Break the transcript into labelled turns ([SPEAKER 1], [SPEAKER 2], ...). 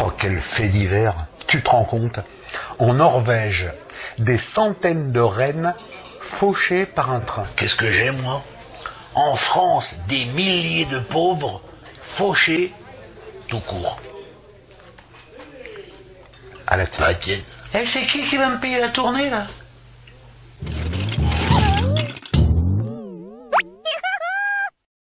[SPEAKER 1] Oh, quel fait divers Tu te rends compte? En Norvège, des centaines de rennes fauchées par un train.
[SPEAKER 2] Qu'est-ce que j'ai, moi? En France, des milliers de pauvres fauchés tout court.
[SPEAKER 1] À la tienne.
[SPEAKER 2] Eh, c'est qui qui va me payer la tournée, là?